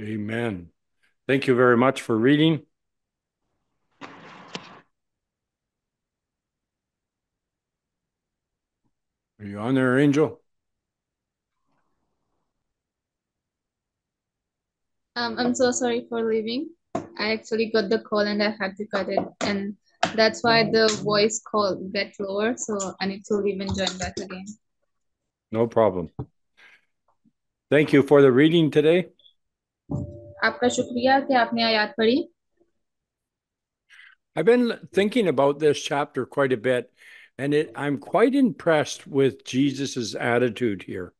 Amen. Thank you very much for reading. Are you on there, Angel? Um, I'm so sorry for leaving. I actually got the call and I had to cut it, and that's why the voice call get lower. So I need to leave and join back again. No problem. Thank you for the reading today. आपका शुक्रिया कि आपने आयत पढ़ी I've been thinking about this chapter quite a bit, and it, I'm quite impressed with Jesus's attitude here.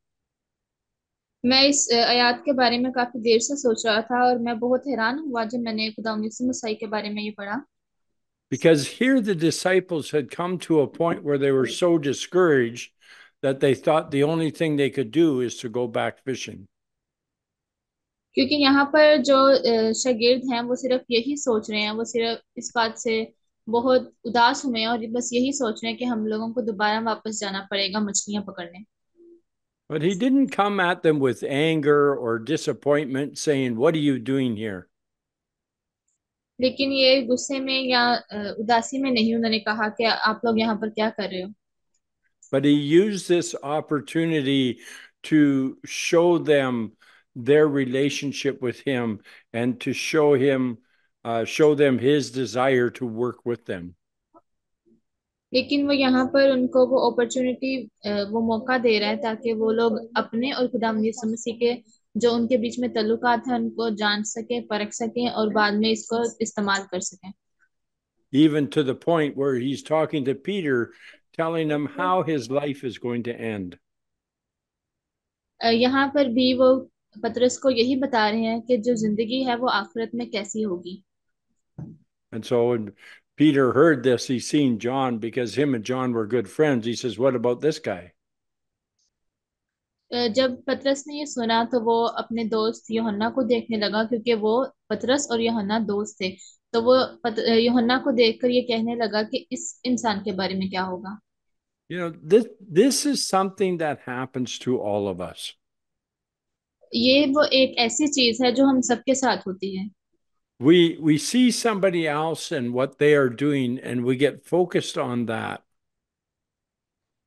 मैं इस अ, आयत के बारे में काफी देर से सोच रहा था और मैं बहुत हैरान हुआ जब मैंने खुदा यीशु मसीह के बारे में ये पढ़ा Because here the disciples had come to a point where they were so discouraged that they thought the only thing they could do is to go back fishing. क्योंकि यहाँ पर जो शागिर्द हैं वो सिर्फ़ यही सोच रहे हैं वो सिर्फ़ इस बात से बहुत उदास हुए हैं और बस यही सोच रहे हैं कि हम लोगों को दोबारा वापस जाना पड़ेगा मछलियाँ पकड़ने But he didn't come at them with anger or disappointment, saying, What are you doing here? लेकिन ये गुस्से में या उदासी में नहीं उन्होंने कहा कि आप लोग यहाँ पर क्या कर रहे हो But he used this opportunity to show them their relationship with him and to show him, uh, show them his desire to work with them. लेकिन वो यहाँ पर उनको वो अपॉर्चुनिटी वो मौका दे रहा है ताकि वो लोग अपने और खुदा यीशु मसीह के जो उनके बीच में तल्लुकात है उनको जान सके परख सके और बाद में इसको इस्तेमाल कर सकें even to the point where he's talking to Peter, telling him how his life is going to end. अ, यहाँ पर भी वो पतरस को यही बता रहे हैं कि जो ज़िंदगी है वो आखिरत में कैसी होगी And so when Peter heard this, he seen John because him and John were good friends. He says, What about this guy? अ, जब पतरस ने ये सुना तो वो अपने दोस्त यूहन्ना को देखने लगा क्योंकि वो पतरस और यूहन्ना दोस्त थे तो वो अ, यूहन्ना को देखकर ये कहने लगा कि इस इंसान के बारे में क्या होगा You know, this this is something that happens to all of us. ये वो एक ऐसी चीज़ है जो हम सबके साथ होती है We we see somebody else and what they are doing, and we get focused on that.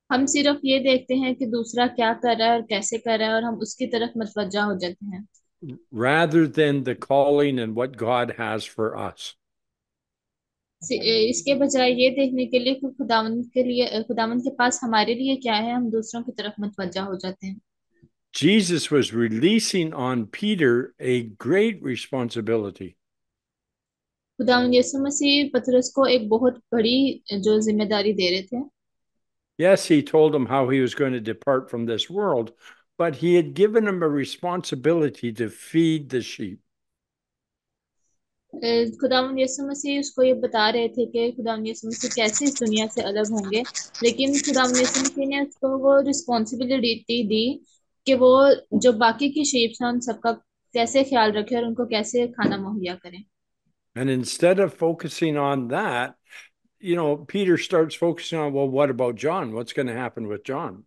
हम सिर्फ़ ये देखते हैं कि दूसरा क्या कर रहा है और कैसे कर रहा है और हम उसकी तरफ़ मतवज्जा हो जाते हैं rather than the calling and what God has for us. इसके बजाय ये देखने के लिए कि खुदावंद के लिए खुदावंद के पास हमारे लिए क्या है हम दूसरों की तरफ़ मतवज्जा हो जाते हैं Jesus was releasing on Peter a great responsibility. खुदावंद यीशु मसीह पतरस को एक बहुत बड़ी जो जिम्मेदारी दे रहे थे Yes, he told him how he was going to depart from this world, but he had given him a responsibility to feed the sheep. अ, खुदावंद यीशु मसीह उसको ये बता रहे थे कि खुदावंद यीशु मसीह कैसे इस दुनिया से अलग होंगे लेकिन खुदावंद यीशु मसीह ने उसको वो रिस्पॉन्सिबिलिटी दी कि वो जो बाकी की शीप्स हैं उन सबका कैसे ख्याल रखे और उनको कैसे खाना मुहैया करें And instead of focusing on that, you know, Peter starts focusing on, well, what about John? What's going to happen with John?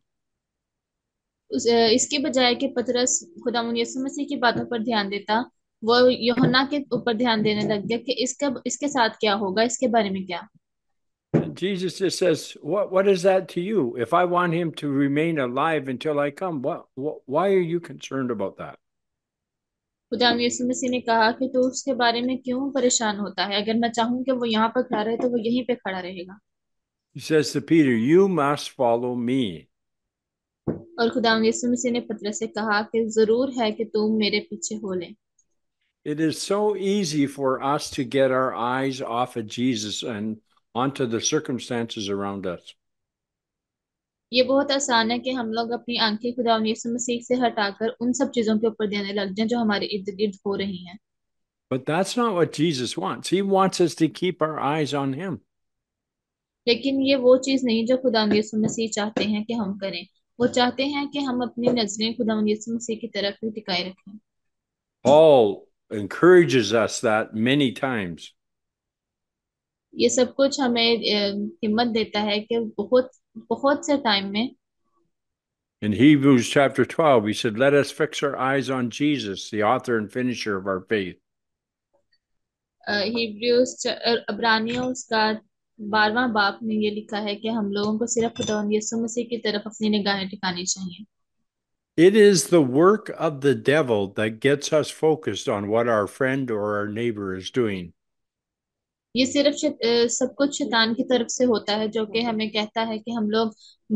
उस, इसके बजाय कि पतरस खुदावंद यीशु मसीह की बातों पर ध्यान देता वो यूहन्ना के ऊपर ध्यान देने लग गया कि इसका इसके साथ क्या होगा इसके बारे में क्या Jesus just says, what, what is that to you? If I want him to remain alive until I come, what, what, why are you concerned about that? खुदाम यीशु मसीह ने कहा कि तू उसके बारे में क्यों परेशान होता है अगर मैं चाहूं कि वो यहाँ पर खड़ा रहे तो वो यहीं पे खड़ा रहेगा He says to Peter, you must follow me. और खुदाम यीशु मसीह ने पतरस से कहा कि जरूर है कि तू मेरे पीछे हो ले It is so easy for us to get our eyes off of Jesus and onto the circumstances around us. ये बहुत आसान है कि हम लोग अपनी आंखें खुदाम यीशु मसीह से हटाकर उन सब चीजों के ऊपर देने लग जाएं जो हमारे इर्द गिर्द हो रही हैं But that's not what Jesus wants. He wants us to keep our eyes on him. लेकिन ये वो चीज नहीं जो खुदाम यीशु मसीह चाहते हैं कि हम करें वो चाहते हैं कि हम अपनी नजरें खुदाम यीशु मसीह की तरफ ही टिकाए रखें Paul encourages us that many times. ये सब कुछ हमें हिम्मत देता है कि बहुत बहुत से टाइम में In Hebrews chapter 12, he said, Let us fix our eyes on Jesus, the author and finisher of our faith. हिब्रियोस अब्रानियों उसका बारवां बाप में ये लिखा है कि हम लोगों को सिर्फ़ खुदा यीशु मसीह की तरफ़ अपनी निगाहें टिकानी चाहिए It is the work of the devil that gets us focused on what our friend or our neighbor is doing. ये सिर्फ़ सब कुछ शैतान की तरफ़ से होता है जो कि हमें कहता है कि हम लोग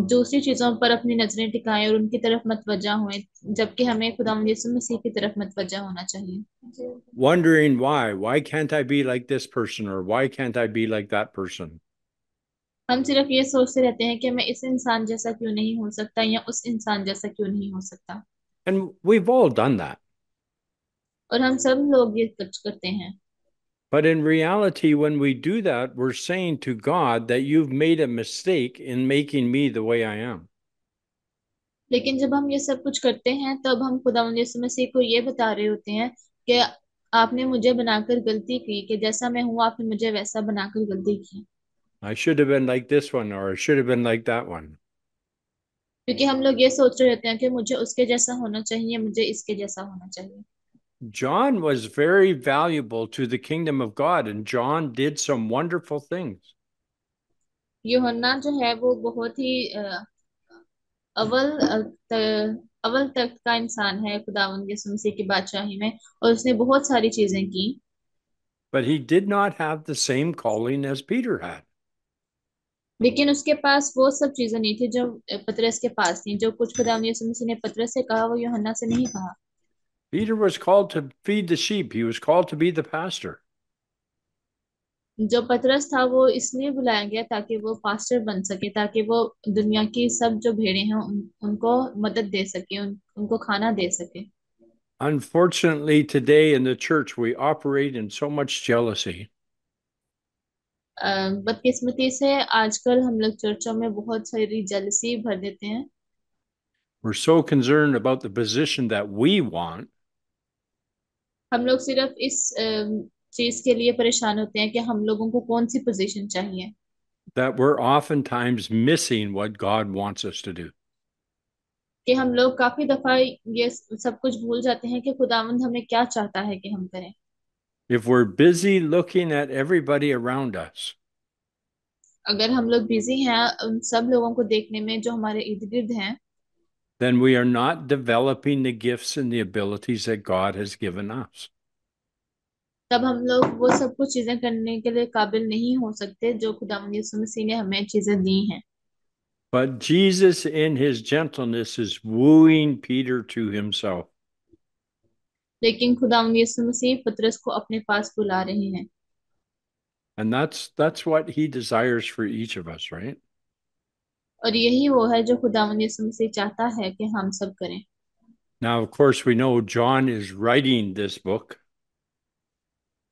दूसरी चीज़ों पर अपनी नज़रें टिकाएँ और उनकी तरफ़ मतवजा हुए जबकि हमें खुदा यीशु मसीह की तरफ़ मतवजा होना चाहिए Wondering why, why can't I be like this person or why can't I be like that person? हम सिर्फ़ ये सोचते रहते हैं कि मैं इस इंसान जैसा क्यों नहीं हो सकता या उस इंसान जैसा क्यों नहीं हो सकता And we've all done that. और हम सब लोग ये कुछ करते हैं But in reality, when we do that, we're saying to God that you've made a mistake in making me the way I am. लेकिन जब हम ये सब कुछ करते हैं तब हम खुदा यीशु मसीह को ये बता रहे होते हैं कि आपने मुझे बनाकर गलती की कि जैसा मैं हूं आपने मुझे वैसा बनाकर गलती की I should have been like this one or I should have been like that one. क्योंकि हम लोग ये सोच रहे होते हैं कि मुझे उसके जैसा होना चाहिए मुझे इसके जैसा होना चाहिए John was very valuable to the kingdom of God, and John did some wonderful things. यूहन्ना जो है वो बहुत ही अव्वल अव्वल तक का इंसान है खुदावंद यीशु मसीह की बादशाही में और उसने बहुत सारी चीजें की But he did not have the same calling as Peter had. लेकिन उसके पास वो सब चीजें नहीं थी जो पतरस के पास थी जो कुछ खुदावंद यीशु मसीह ने पतरस से कहा वो यूहन्ना से नहीं कहा Peter was called to feed the sheep. He was called to be the pastor. जो पतरस था वो इसलिए बुलाया गया ताकि वो पास्टर बन सके ताकि वो दुनिया की सब जो भेड़े हैं उन, उनको मदद दे सके उन, उनको खाना दे सके Unfortunately, today in the church, we operate in so much jealousy. बदकिस्मती से आजकल हम लोग चर्चों में बहुत सारी जेलसी भर देते हैं We're so concerned about the position that we want हम लोग सिर्फ़ इस चीज़ के लिए परेशान होते हैं कि हम लोगों को कौन सी पोजीशन चाहिए that we're oftentimes missing what God wants us to do. कि हम लोग काफ़ी दफ़ा ये सब कुछ भूल जाते हैं कि खुदावंद हमें क्या चाहता है कि हम करें If we're busy looking at everybody around us, अगर हम लोग बिज़ी हैं उन सब लोगों को देखने में जो हमारे इर्द गिर्द हैं then we are not developing the gifts and the abilities that God has given us. तब हम लोग वो सब कुछ चीजें करने के लिए काबिल नहीं हो सकते जो खुदा यीशु मसीह ने हमें चीजें दी हैं But Jesus in his gentleness is wooing Peter to himself. लेकिन खुदा यीशु मसीह पतरस को अपने पास बुला रहे हैं And that's that's what he desires for each of us, right? और यही वो है जो खुदावन यीशु मसीह चाहता है कि हम सब करें Now, of course, we know John is writing this book.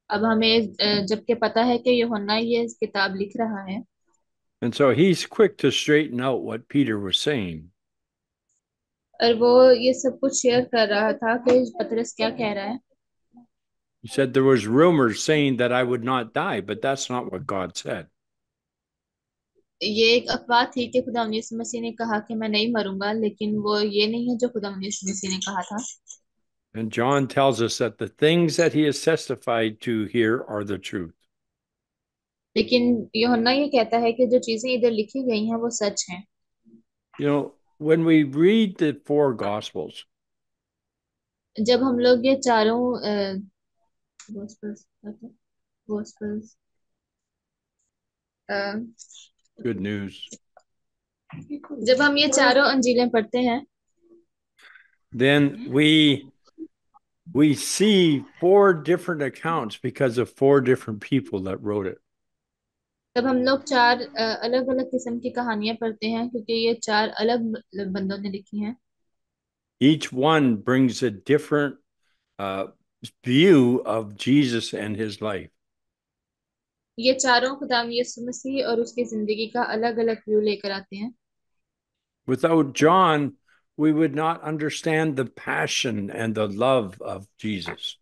अब हमें जबकि पता है कि यूहन्ना ये किताब लिख रहा है And so he's quick to straighten out what Peter was saying. और वो ये सब कुछ शेयर कर रहा था कि पतरस क्या कह रहा है He said there was rumors saying that I would not die, but that's not what God said. ये एक अफवाह थी कि खुदा मसीह ने कहा कि मैं नहीं मरूँगा लेकिन वो ये नहीं है जो खुदा मसीह ने कहा था And John tells us that the things that he has testified to here are the truth. लेकिन यूहन्ना ये कहता है कि जो चीज़ें इधर लिखी गई हैं वो सच हैं You know, when we read the four gospels, जब हम लोग ये चारों गोस्पेल्स गोस्पेल्स good news. जब हम ये चारों अंजीलें पढ़ते हैं Then we we see four different accounts because of four different people that wrote it. तब हम लोग चार अलग अलग किस्म की कहानियां पढ़ते हैं क्योंकि ये चार अलग बंदों ने लिखी हैं Each one brings a different uh, view of Jesus and his life. ये चारों खुदाम यीशु मसीह और उसकी ज़िंदगी का अलग अलग व्यू लेकर आते हैं Without John, we would not understand the passion and the love of Jesus.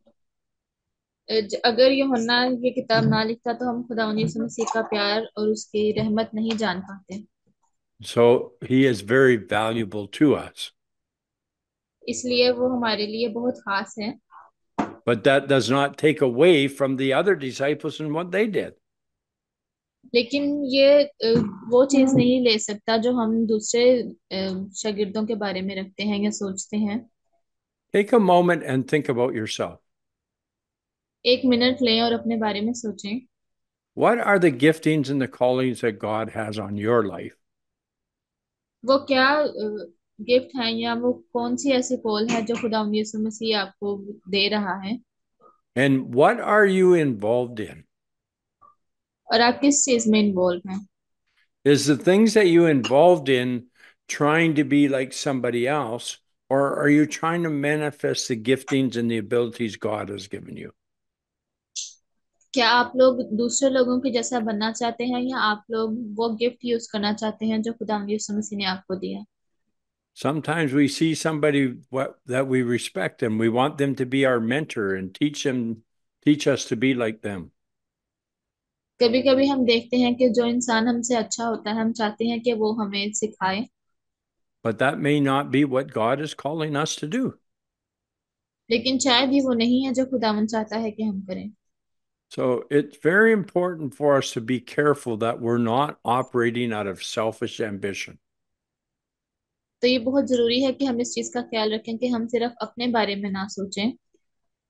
अगर यूहन्ना ये किताब ना लिखता तो हम खुदा यीशु मसीह का प्यार और उसकी रहमत नहीं जान पाते So he is very valuable to us. इसलिए वो हमारे लिए बहुत खास है But that does not take away from the other disciples and what they did. लेकिन ये वो चीज़ नहीं ले सकता जो हम दूसरे अ, शागिर्दों के बारे में रखते हैं या सोचते हैं Take a moment and think about yourself. एक मिनट लें और अपने बारे में सोचें What are the giftings and the callings that God has on your life? वो क्या गिफ्ट है या वो कौन सी ऐसी कॉल है जो खुदा यीशु मसीह आपको दे रहा है And what are you involved in? और आप किस चीज में इन्वॉल्व हैं Is the things that you involved in trying to be like somebody else, or are you trying to manifest the giftings and the abilities God has given you? क्या आप लोग दूसरे लोगों के जैसा बनना चाहते हैं या आप लोग वो गिफ्ट यूज करना चाहते हैं जो खुदा यीशु मसीह ने आपको दिया Sometimes we see somebody what, that we respect and we want them to be our mentor and teach them, teach us to be like them. कभी कभी हम देखते हैं कि जो इंसान हमसे अच्छा होता है हम चाहते हैं कि वो हमें सिखाए But that may not be what God is calling us to do. लेकिन शायद ही वो नहीं है जो खुदावन चाहता है कि हम करें So it's very important for us to be careful that we're not operating out of selfish ambition. तो ये बहुत ज़रूरी है कि हम इस चीज़ का ख्याल रखें कि हम सिर्फ़ अपने बारे में ना सोचें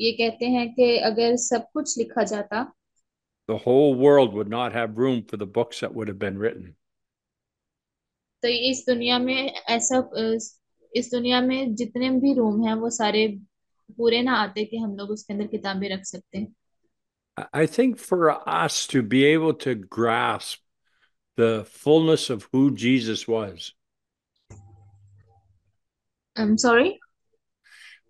ये कहते हैं कि अगर सब कुछ लिखा जाता the whole world would not have room for the books that would have been written. तो इस दुनिया में ऐसा अ, इस दुनिया में जितने भी रूम हैं वो सारे पूरे ना आते कि हम लोग उसके अंदर किताबें रख सकते हैं I- I think for us to be able to grasp the fullness of who Jesus was, sorry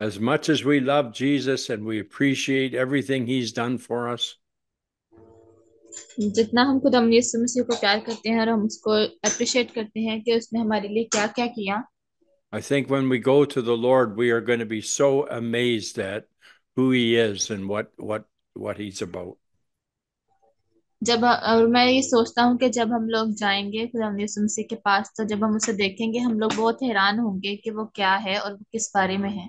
As much as we love Jesus and we appreciate everything he's done for us, जितना हम खुदा यीशु मसीह को प्यार करते हैं और हम उसको अप्रिशिएट करते हैं कि उसने हमारे लिए क्या क्या किया I think when we go to the Lord, we are going to be so amazed at who he is and what what what he's about. जब और मैं ये सोचता हूँ कि जब हम लोग जाएंगे खुदा यीशु मसीह के पास तो जब हम उसे देखेंगे हम लोग बहुत हैरान होंगे कि वो क्या है और वो किस बारे में है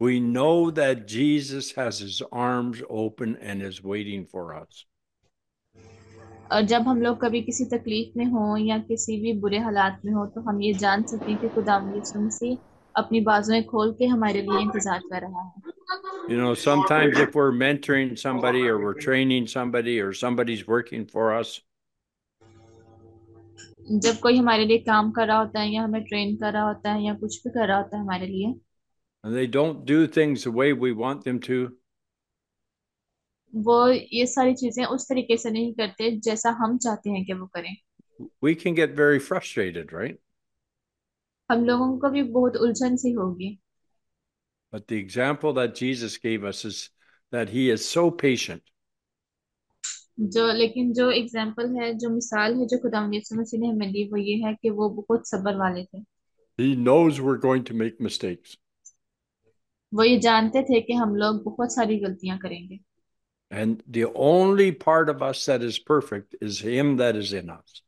we know that Jesus has his arms open and is waiting for us. और जब हम लोग कभी किसी तकलीफ में हो या किसी भी बुरे हालात में हो तो हम ये जान सकें कि खुदा यीशु मसीह अपनी बाजुएं खोल के हमारे लिए इंतजार कर रहा है You know, sometimes if we're mentoring somebody or we're training somebody or somebody's working for us, जब कोई हमारे लिए काम कर रहा होता है या हमें ट्रेन कर रहा होता है या कुछ भी कर रहा होता है हमारे लिए and they don't do things the way we want them to, वो ये सारी चीजें उस तरीके से नहीं करते जैसा हम चाहते हैं कि वो करें we can get very frustrated, right? हम लोगों को भी बहुत उलझन सी होगी But the example that Jesus gave us is that he is so patient. जो लेकिन जो एग्जाम्पल है जो मिसाल है जो खुदा यीशु मसीह ने हमें दी वो ये है कि वो बहुत सब्र वाले थे He knows we're going to make mistakes. वो ये जानते थे कि हम लोग बहुत सारी गलतियाँ करेंगे And the only part of us that is perfect is Him that is in us.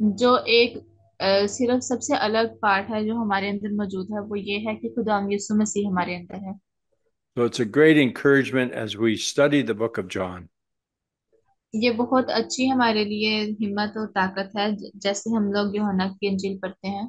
जो एक सिर्फ़ सबसे अलग पार्ट है जो हमारे अंदर मौजूद है वो ये है कि खुदा यीशु मसीह हमारे अंदर है So it's a great encouragement as we study the book of John. ये बहुत अच्छी हमारे लिए हिम्मत और ताकत है जैसे हम लोग यूहन्ना की इंजील पढ़ते हैं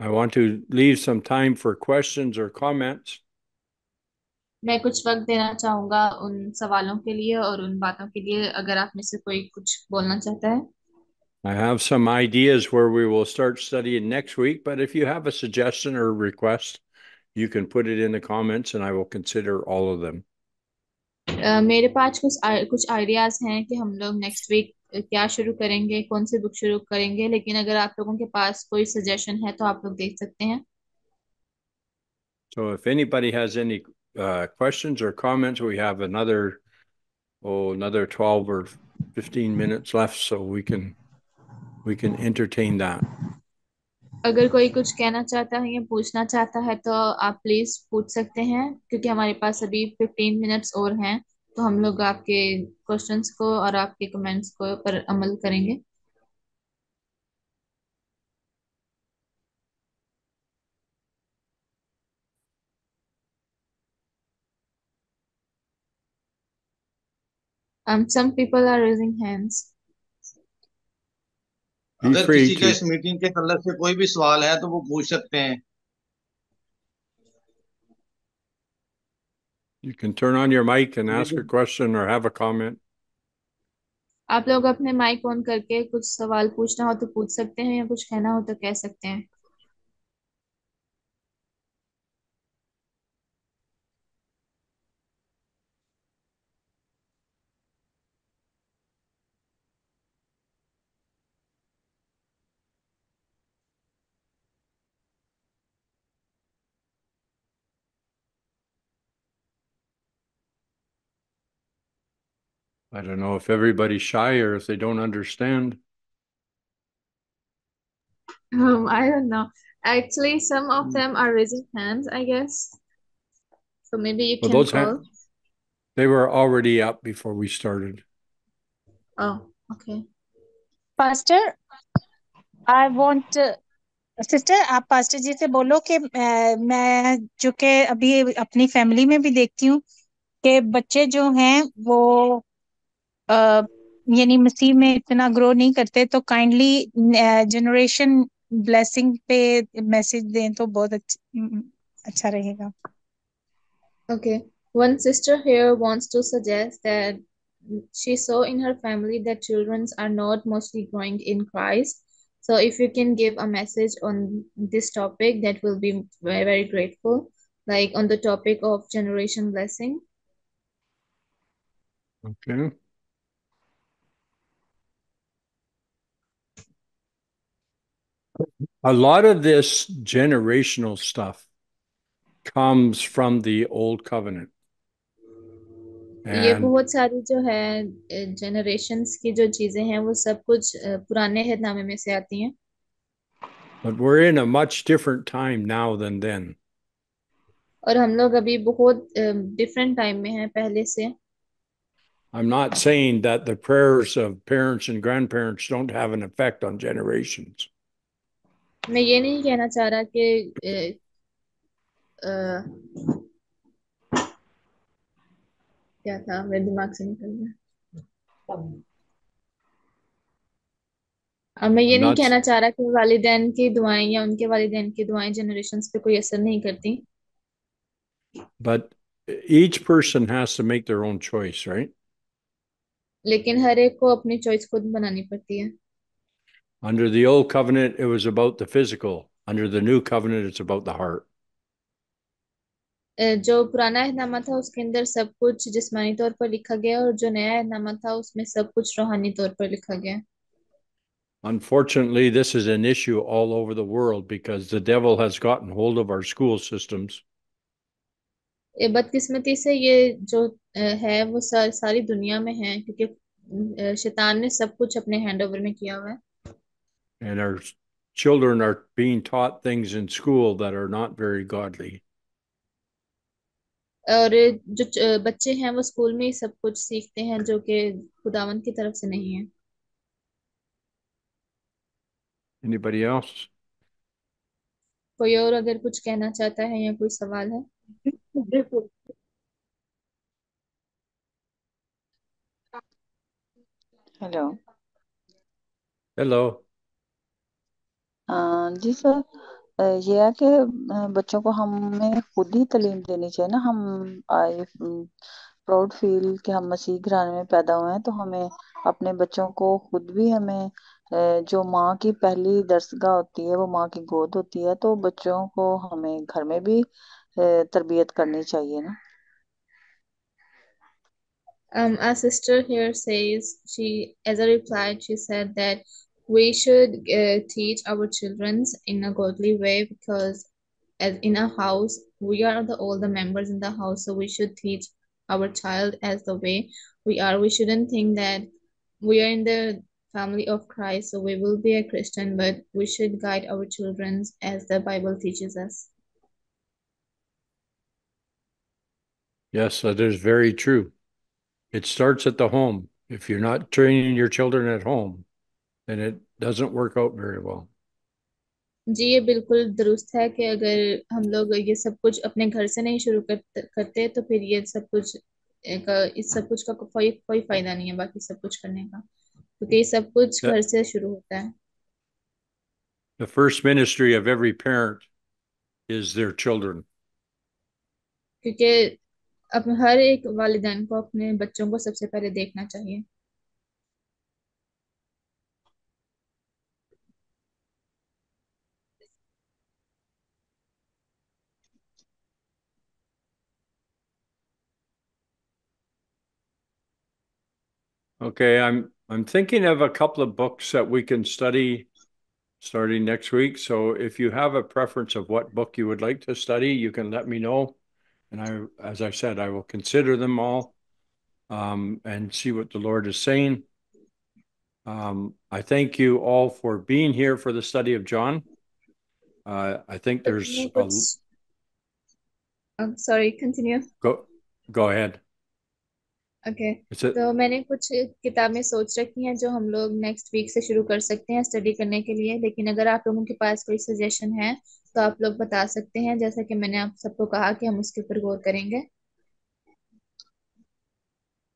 I want to leave some time for questions or comments. मैं कुछ वक्त देना चाहूंगा उन सवालों के लिए और उन बातों के लिए अगर आप में से कोई कुछ बोलना चाहता है I have some ideas where we will start studying next week, but if you have a suggestion or request, you can put it in the comments and I will consider all of them. अ, मेरे पास कुछ आ, कुछ ideas हैं कि हम लोग next week क्या शुरू करेंगे कौन सी बुक शुरू करेंगे लेकिन अगर आप लोगों के पास कोई सजेशन है तो आप लोग देख सकते हैं So if anybody has any uh, questions or comments, we have another, oh, another 12 or 15 minutes left, so we can, we can entertain that. अगर कोई कुछ कहना चाहता है या पूछना चाहता है तो आप प्लीज़ पूछ सकते हैं क्योंकि हमारे पास अभी फिफ्टीन मिनट्स और हैं तो हम लोग आपके क्वेश्चंस को और आपके कमेंट्स को पर अमल करेंगे Um, some people are raising hands. अगर किसी का इस मीटिंग के कलर से कोई भी सवाल है तो वो पूछ सकते हैं you can turn on your mic and ask a question or have a comment. आप लोग अपने माइक ऑन करके कुछ सवाल पूछना हो तो पूछ सकते हैं या कुछ कहना हो तो कह सकते हैं I don't know if everybody's shy or if they don't understand. Um, I don't know. Actually, some of them are raising hands, I guess. So maybe you Well, can those call. hand- They were already up before we started. Oh, okay. Pastor I want sister आप pastor ji से बोलो कि अ, मैं जो कि अभी अपनी family में भी देखती हूँ कि बच्चे जो हैं वो अ, यानी मसीह में इतना ग्रो नहीं करते तो काइंडली जनरेशन ब्लेसिंग पे मैसेज दें तो बहुत अच्छा अच्छा रहेगा Okay. One sister here wants to suggest that she saw in her family that children are not mostly growing in Christ. So if you can give a message on this topic, that will be very, very grateful. Like on the topic of generation blessing. Okay. A lot of this generational stuff comes from the old covenant. ये And बहुत सारी जो है generations की जो चीजें हैं वो सब कुछ अ, पुराने हिदनामे में से आती हैं but we're in a much different time now than then. और हम लोग अभी बहुत डिफरेंट टाइम में हैं पहले से I'm not saying that the prayers of parents and grandparents don't have an effect on generations. मैं ये नहीं कहना चाह रहा कि क्या था? मेरे दिमाग से निकल गया। अब मैं ये नहीं कहना चाह रहा कि वालिदैन की दुआएँ या उनके वालिदैन की दुआएँ जनरेशन्स पे कोई असर नहीं करती। But each person has to make their own choice, right? लेकिन हर एक को अपनी चॉइस खुद बनानी पड़ती है। Under the old covenant, it was about the physical. Under the new covenant, it's about the heart. अ, जो पुराना अहदनामा था उसके अंदर सब कुछ जिस्मानी तौर पर लिखा गया और जो नया अहदनामा था उसमें सब कुछ रूहानी तौर पर लिखा गया Unfortunately, this is an issue all over the world because the devil has gotten hold of our school systems. ये बदकिस्मती से ये जो अ, है वो सा, सारी दुनिया में है क्योंकि अ, शैतान ने सब कुछ अपने हैंड ओवर में किया हुआ है And our s- children are being taught things in school that are not very godly. और जो च- बच्चे हैं वो स्कूल में ही सब कुछ सीखते हैं जो कि खुदावंद की तरफ से नहीं है Anybody else? कोई और अगर कुछ कहना चाहता है या कोई सवाल है हेलो Hello. जी सर अ, ये है कि बच्चों को हमें खुद ही तालीम देनी चाहिए ना। हम आई प्राउड फील कि हम मसीह घराने में पैदा हुए हैं तो हमें अपने बच्चों को खुद भी हमें जो माँ की पहली दरसगाह होती है वो माँ की गोद होती है तो बच्चों को हमें घर में भी तरबियत करनी चाहिए ना। Um, our sister here says she, as a reply, she said that we should uh, teach our children in a godly way because, as in a house, we are the all the members in the house, so we should teach our child as the way we are. We shouldn't think that we are in the family of Christ, so we will be a Christian, but we should guide our children as the Bible teaches us. Yes, that is very true. It starts at the home. If you're not training your children at home, then it doesn't work out very well. जी ये बिल्कुल दुरुस्त है कि अगर हम लोग ये सब कुछ अपने घर से नहीं शुरू कर, करते तो फिर ये सब कुछ एक, इस सब कुछ का कोई कोई फायदा नहीं है बाकी सब कुछ करने का क्योंकि ये सब कुछ Yeah. घर से शुरू होता है The first ministry of every parent is their children. क्योंकि अब हर एक वालिदैन को अपने बच्चों को सबसे पहले देखना चाहिए Okay, I'm I'm thinking of a couple of books that we can study starting next week. So if you have a preference of what book you would like to study, you can let me know. And I, as I said, I will consider them all um, and see what the Lord is saying. Um, I thank you all for being here for the study of John. Uh, I think there's. i I'm sorry. Continue. Go, go ahead. Okay a, तो मैंने कुछ किताबें सोच रखी हैं जो हम लोग नेक्स्ट वीक से शुरू कर सकते हैं स्टडी करने के लिए। लेकिन अगर आप लोगों के पास कोई सजेशन है तो आप लोग बता सकते हैं जैसा कि मैंने आप सबको कहा कि हम उसके ऊपर गौर करेंगे।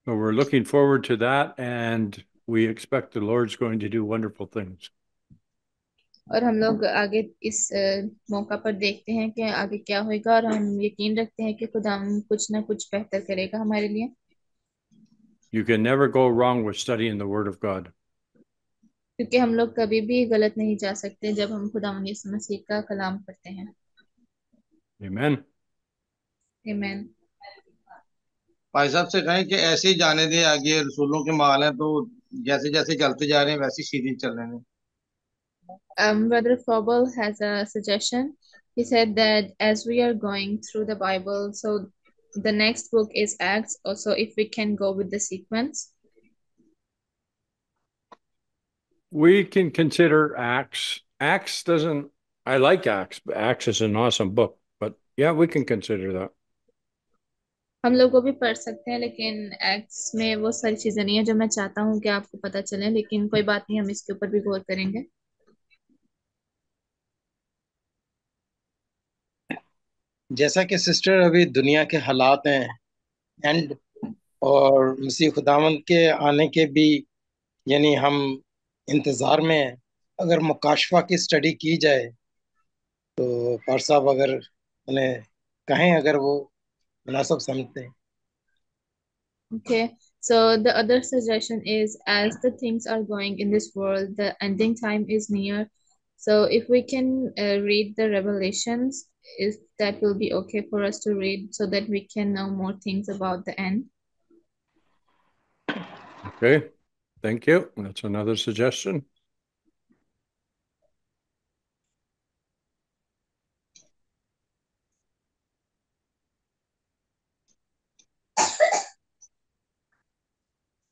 So we're looking forward to that, and we expect the Lord's going to do wonderful things. और हम लोग आगे इस मौका पर देखते हैं कि आगे क्या होगा और हम यकीन रखते हैं कि खुदा कुछ ना कुछ बेहतर करेगा हमारे लिए। You can never go wrong with studying the Word of God. क्योंकि हम लोग कभी भी गलत नहीं जा सकते जब हम खुदा यीशु मसीह का कलाम पढ़ते हैं Amen. आमीन भाई साहब से कहें कि ऐसे ही जाने दें आगे रसूलों के माल हैं तो जैसे जैसे चलते जा रहे हैं वैसे ही सीधे चल रहे हैं Um, Brother Froebel has a suggestion. He said that as we are going through the Bible, so the next book is Acts. Also, if we can go with the sequence, We can consider Acts. Acts doesn't, I like Acts, but Acts is an awesome book. But yeah, we can consider that. हम लोग वो भी पढ़ सकते हैं लेकिन acts में वो सारी चीजें नहीं है जो मैं चाहता हूँ कि आपको पता चले लेकिन कोई बात नहीं हम इसके ऊपर भी गौर करेंगे जैसा कि सिस्टर अभी दुनिया के हालात हैं एंड और मसीह खुदावंद के आने के भी यानी हम इंतज़ार में हैं अगर मुकाशफा की स्टडी की जाए तो पार साहब अगर उन्हें कहें अगर वो मुनासब समझते हैं Okay, so the other suggestion is as the things are going in this world, the ending time is near. So if we can uh, read the Revelations, is that will be okay for us to read so that we can know more things about the end. Okay, thank you. That's another suggestion.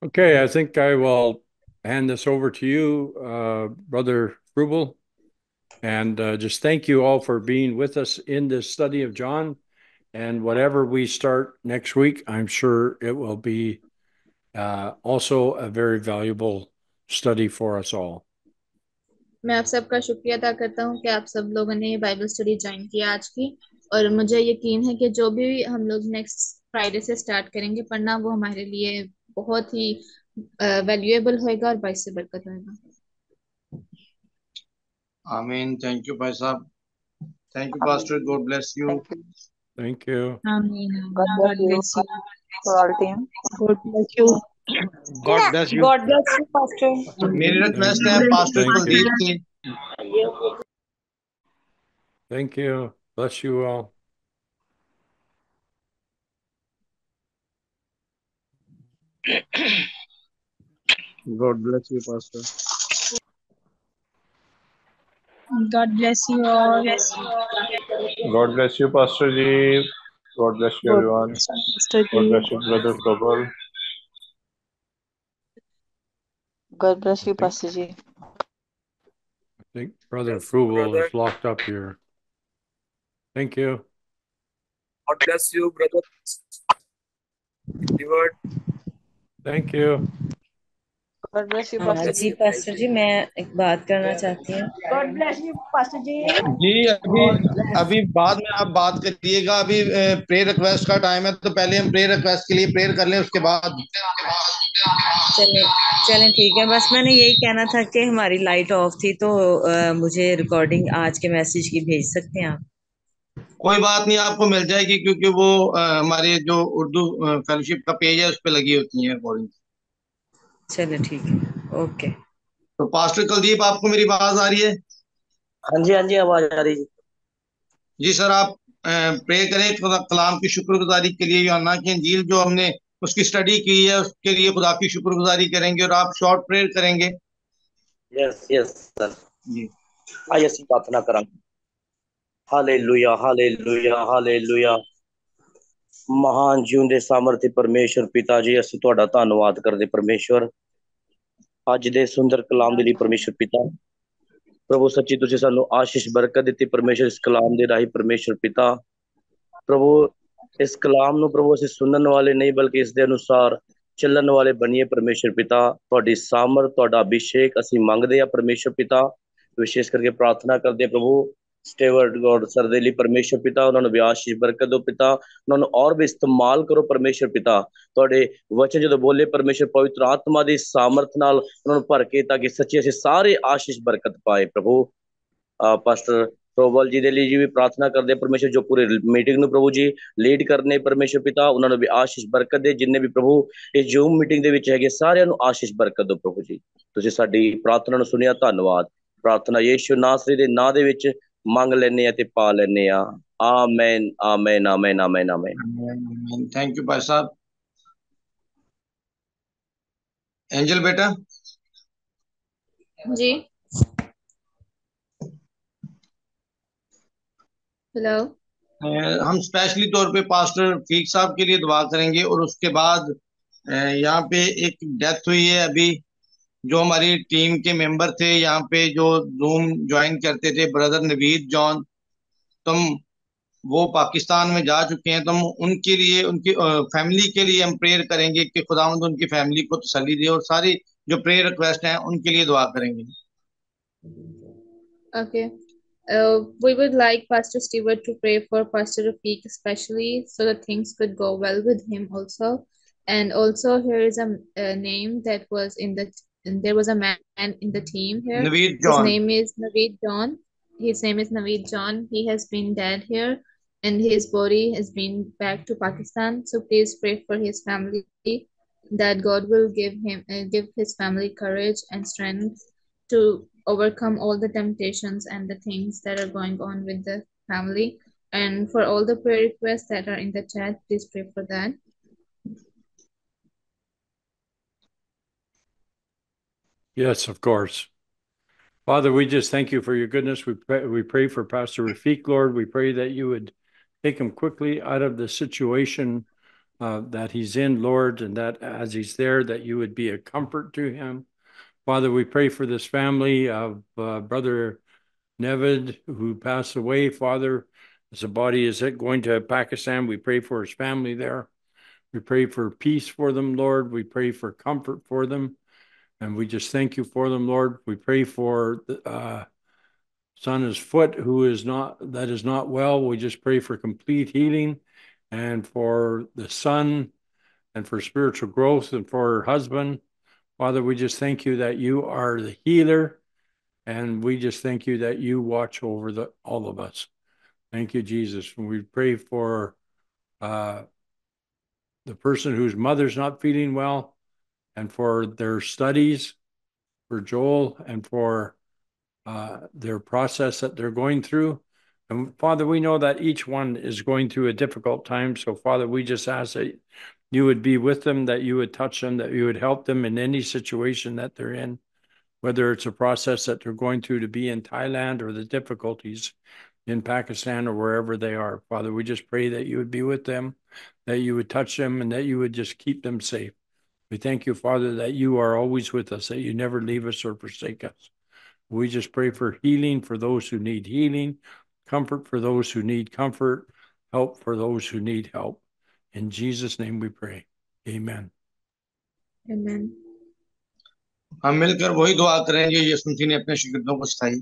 Okay, I think I will hand this over to you, uh, Brother Frubel. And uh, just thank you all for being with us in this study of John. And whatever we start next week, I'm sure it will be uh, also a very valuable study for us all. मैं आप सबका शुक्रिया अदा करता हूँ कि आप सब लोगों ने बाइबल स्टडी ज्वाइन किया आज की और मुझे यकीन है कि जो भी हम लोग नेक्स्ट फ्राइडे से स्टार्ट करेंगे पढ़ना वो हमारे लिए बहुत ही वैल्यूएबल होएगा और बाइस से बरकत होएगा आमीन थैंक यू भाई साहब thank you pastor God bless you Thank you. आमीन God bless you for all team. God bless you. God bless you God bless you, Pastor. मेरी रिक्वेस्ट है पास्टर Thank you. कुलदीप की Thank you. Bless you all. God bless you pastor God bless you all. God bless you, Pastor Ji. God bless you, everyone. Pastor God bless you, Brother Prabal. God bless you, Pastor Ji. I think Brother Frugal is locked up here. Thank you. God bless you, brother. Stewart. Thank you. God bless you, हाँ Pastor ji pastor ji मैं एक बात करना चाहती हूँ। God bless you, Pastor Ji. जी अभी अभी बाद में आप बात करिएगा। अभी प्रेयर रिक्वेस्ट का टाइम है तो पहले हम प्रेयर रिक्वेस्ट के लिए प्रेयर कर लें उसके बाद चले चलें ठीक है। बस मैंने यही कहना था कि हमारी लाइट ऑफ़ थी तो अ, मुझे रिकॉर्डिंग आज के मैसेज की भेज सकते हैं आप? कोई बात नहीं आपको मिल जाएगी क्योंकि वो हमारे जो उर्दू फेलोशिप का पेज है उस पर लगी होती है रिकॉर्डिंग चले ठीक है ओके तो पास्टर कुलदीप आपको मेरी आवाज आ रही है हाँ जी हाँ जी आवाज आ रही है जी सर आप प्रे करें खुदा कलाम की शुक्रगुजारी के लिए यूहन्ना की अंजील जो हमने उसकी स्टडी की है उसके लिए खुदा की शुक्रगुजारी करेंगे और आप शॉर्ट प्रेयर करेंगे यस यस सर जी आइए ਅਸੀਂ ਪ੍ਰਾਰਥਨਾ ਕਰਾਂਗੇ ਹਾਲੇਲੂਇਆ ਹਾਲੇਲੂਇਆ ਹਾਲੇਲੂਇਆ ਮਹਾਨ ਜਿਉਂਦੇ ਸਾਮਰਥੀ ਪਰਮੇਸ਼ਰ ਪਿਤਾ ਜੀ ਅਸੀਂ ਤੁਹਾਡਾ ਧੰਨਵਾਦ ਕਰਦੇ ਪਰਮੇਸ਼ਵਰ ਅੱਜ ਦੇ ਸੁੰਦਰ ਕਲਾਮ ਦੇ ਲਈ ਪਰਮੇਸ਼ਰ ਪਿਤਾ। ਪ੍ਰਭੂ ਸੱਚੀ ਤੁਸੀਂ ਸਾਨੂੰ ਆਸ਼ੀਸ਼, ਬਰਕਤ ਦਿੱਤੀ। ਪਰਮੇਸ਼ਰ ਇਸ ਕਲਾਮ ਦੇ ਰਾਹੀਂ ਪਰਮੇਸ਼ਰ ਪਿਤਾ। ਪ੍ਰਭੂ, ਇਸ ਕਲਾਮ ਨੂੰ ਪ੍ਰਭੂ ਅਸੀਂ ਸੁਣਨ ਵਾਲੇ ਨਹੀਂ, ਬਲਕਿ ਇਸ ਦੇ ਅਨੁਸਾਰ ਚੱਲਣ ਵਾਲੇ ਬਣੀਏ ਪਰਮੇਸ਼ਰ ਪਿਤਾ। ਤੁਹਾਡੀ ਸਾਮਰ, ਤੁਹਾਡਾ ਅਭਿਸ਼ੇਕ ਅਸੀਂ ਮੰਗਦੇ ਆ ਪਰਮੇਸ਼ਰ ਪਿਤਾ। ਵਿਸ਼ੇਸ਼ ਕਰਕੇ ਪ੍ਰਾਰਥਨਾ ਕਰਦੇ ਹਾਂ ਪ੍ਰਭੂ ਸਟੇਵਰਡ ਗੋਡ ਸਰ ਦੇ ਲਈ ਪਰਮੇਸ਼ਰ ਪਿਤਾ, ਉਹਨਾਂ ਨੂੰ ਵੀ ਆਸ਼ੀਸ਼ ਬਰਕਤ ਦਿਓ ਪਿਤਾ, ਉਹਨਾਂ ਨੂੰ ਔਰ ਵੀ ਇਸਤੇਮਾਲ ਕਰੋ ਪਰਮੇਸ਼ਰ ਪਿਤਾ। ਤੁਹਾਡੇ ਵਚਨ ਜਦੋਂ ਬੋਲੇ, ਪਰਮੇਸ਼ਰ ਪਵਿੱਤਰ ਆਤਮਾ ਦੀ ਸਾਮਰਥ ਨਾਲ ਉਹਨਾਂ ਨੂੰ ਭਰ ਕੇ ਤਾਂ ਕਿ ਸੱਚੇ ਅਸੀਂ ਸਾਰੇ ਆਸ਼ੀਸ਼ ਬਰਕਤ ਪਾਏ, ਪ੍ਰਭੂ। ਅਹ ਪਾਸਟਰ ਪ੍ਰੋਬਲ ਜੀ ਦੇ ਲਈ ਜੀ ਵੀ ਪ੍ਰਾਰਥਨਾ ਕਰਦੇ ਹਾਂ ਪਰਮੇਸ਼ਰ ਜੋ ਪੂਰੇ ਮੀਟਿੰਗ ਨੂੰ ਪ੍ਰਭੂ ਜੀ ਲੀਡ ਕਰਨੇ, ਪਰਮੇਸ਼ਰ ਪਿਤਾ, ਉਹਨਾਂ ਨੂੰ ਵੀ ਆਸ਼ੀਸ਼ ਬਰਕਤ ਦੇ, ਜਿੰਨੇ ਵੀ ਪ੍ਰਭੂ ਇਸ ਜੂਮ ਮੀਟਿੰਗ ਦੇ ਵਿੱਚ ਹੈਗੇ, ਸਾਰਿਆਂ ਨੂੰ ਆਸ਼ੀਸ਼ ਬਰਕਤ ਦਿਓ ਪ੍ਰਭੂ ਜੀ। ਤੁਸੀਂ ਸਾਡੀ ਪ੍ਰਾਰਥਨਾ ਨੂੰ ਸੁਣਿਆ, ਧੰਨਵਾਦ। ਪ੍ਰਾਰਥਨਾ ਯੀਸ਼ੂ ਨਾਸਰੀ ਦੇ ਨਾਂ ਦੇ ਵਿੱਚ ਮੰਗ ਲੈਨੇ ਆ ਤੇ ਪਾ ਲੈਨੇ ਆ amen amen amen amen amen thank you भाई साहब एंजल बेटा जी हेलो अ, हम स्पेशली तौर पे पास्टर फीक साहब के लिए दुआ करेंगे और उसके बाद अ, यहाँ पे एक डेथ हुई है अभी जो हमारी टीम के मेंबर थे, यहाँ पे जो जूम ज्वाइन करते थे ब्रदर नवीद जॉन तुम वो पाकिस्तान में जा चुके हैं, तुम उनके लिए, उनकी फैमिली के लिए हम प्रेयर करेंगे कि खुदा उनकी फैमिली को तसली दे और सारी जो प्रेयर रिक्वेस्ट हैं, उनके लिए दुआ करेंगे। Okay we would like pastor Stewart to pray for pastor Rafiq specially so the things could go well with him also and also here is a name that was in the there was a man in the team here. Naveed John. His name is Naveed John. His name is Naveed John. He has been dead here and his body has been back to Pakistan. So please pray for his family that God will give him uh, give his family courage and strength to overcome all the temptations and the things that are going on with the family. And for all the prayer requests that are in the chat, please pray for that. Yes, of course. Father, we just thank you for your goodness. We pray, we pray for Pastor Rafiq, Lord. We pray that you would take him quickly out of the situation uh, that he's in, Lord, and that as he's there, that you would be a comfort to him. Father, we pray for this family of uh, Brother Naveed who passed away. Father, as the body is going to Pakistan, we pray for his family there. We pray for peace for them, Lord. We pray for comfort for them. And we just thank you for them, Lord. We pray for uh, son his foot who is not that is not well. We just pray for complete healing and for the son and for spiritual growth and for her husband. Father, we just thank you that you are the healer. And we just thank you that you watch over the, all of us. Thank you, Jesus. And we pray for uh, the person whose mother's not feeling well and for their studies, for Joel, and for uh, their process that they're going through. And Father, we know that each one is going through a difficult time. So, Father, we just ask that you would be with them, that you would touch them, that you would help them in any situation that they're in, whether it's a process that they're going through to be in Thailand or the difficulties in Pakistan or wherever they are. Father, we just pray that you would be with them, that you would touch them, and that you would just keep them safe. We thank you, Father, that you are always with us, that you never leave us or forsake us. We just pray for healing for those who need healing, comfort for those who need comfort, help for those who need help. In Jesus' name we pray. Amen. Amen. हम मिलकर वही दुआ करेंगे ये सुनती ने अपने शिगिर्दों को सिखाई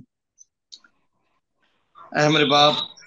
ऐ हमारे बाप तो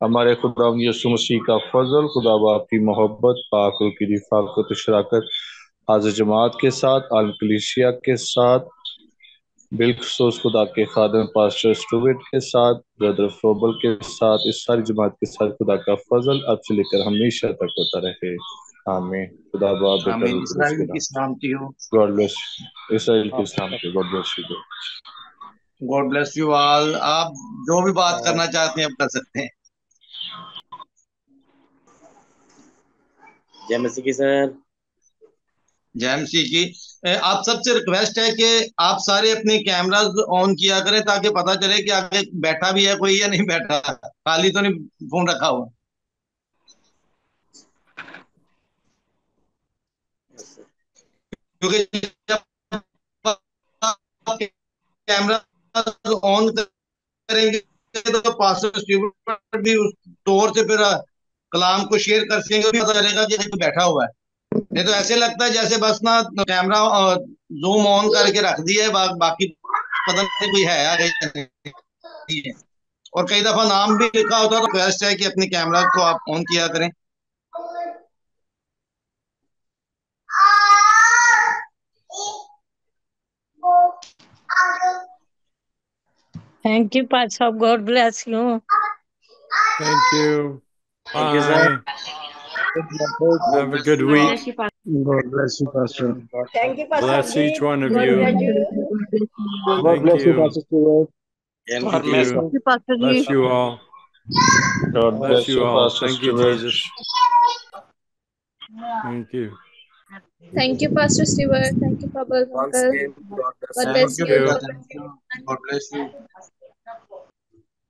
हमारे खुदा यसु मसीह का फजल खुदा बाप की मोहब्बत पाक की रिफाकत शराकत हाजिर जमात के साथ आलम कलिशिया के साथ बिलखसूस खुदा के खादम पास्टर स्टूवेट के साथ ब्रदर फोबल के साथ इस सारी जमात के साथ खुदा का फजल अब से लेकर हमेशा तक होता रहे। आमीन। खुदा बाप इसराइल की सलामती हो। गॉड ब्लेस इसराइल की सलामती God bless you God bless you all आप जो भी बात करना चाहते हैं आप कर सकते हैं। जय मसीह की सर। जय मसीह की। आप सबसे रिक्वेस्ट है कि आप सारे अपने कैमराज ऑन किया करें ताकि पता चले कि आगे बैठा भी है कोई या नहीं बैठा। खाली तो नहीं फ़ोन रखा हुआ। क्योंकि कैमरा ऑन करेंगे तो पासवर्ड भी उस तौर से फिर कलाम को शेयर कर सकेंगे भी पता चलेगा कि कोई बैठा हुआ है नहीं तो ऐसे लगता है जैसे बस ना कैमरा जूम ऑन करके रख दिया है बा, बाकी पता नहीं कोई है आगे और कई दफ़ा नाम भी लिखा होता तो रिक्वेस्ट है कि अपने कैमरा को आप ऑन किया करें Thank you, Pastor. God bless you. Thank you. Thank you. Have a good week. God bless you, Pastor. Thank you, Pastor. Bless each one of you. God Thank bless you, you. Pastor Stewart. Thank Thank you. you. Thank you, Pastor Bless you all. God Bless bless you you, all. Thank you, Jesus. Thank you. Thank you, Pastor Stewart. Thank you, Papa Once again, God bless God you. bless Thank you. you. God bless you. you. God bless you.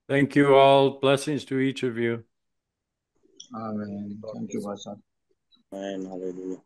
Thank you all. Blessings to each of you. Amen. Thank you, Pastor. Amen. Hallelujah.